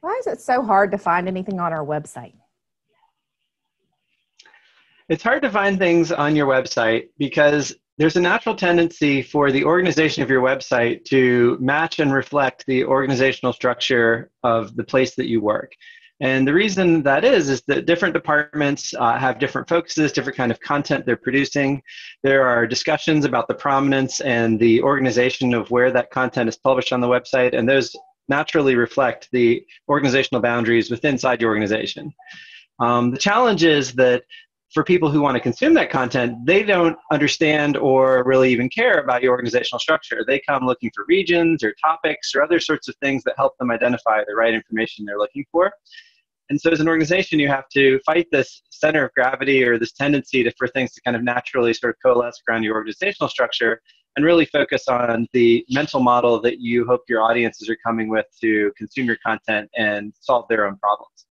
Why is it so hard to find anything on our website? It's hard to find things on your website because there's a natural tendency for the organization of your website to match and reflect the organizational structure of the place that you work. And the reason that is is that different departments uh, have different focuses, different kind of content they're producing. There are discussions about the prominence and the organization of where that content is published on the website, and those naturally reflect the organizational boundaries within inside your organization. Um, the challenge is that for people who want to consume that content, they don't understand or really even care about your organizational structure. They come looking for regions or topics or other sorts of things that help them identify the right information they're looking for. And so, as an organization, you have to fight this center of gravity or this tendency to, for things to kind of naturally sort of coalesce around your organizational structure and really focus on the mental model that you hope your audiences are coming with to consume your content and solve their own problems.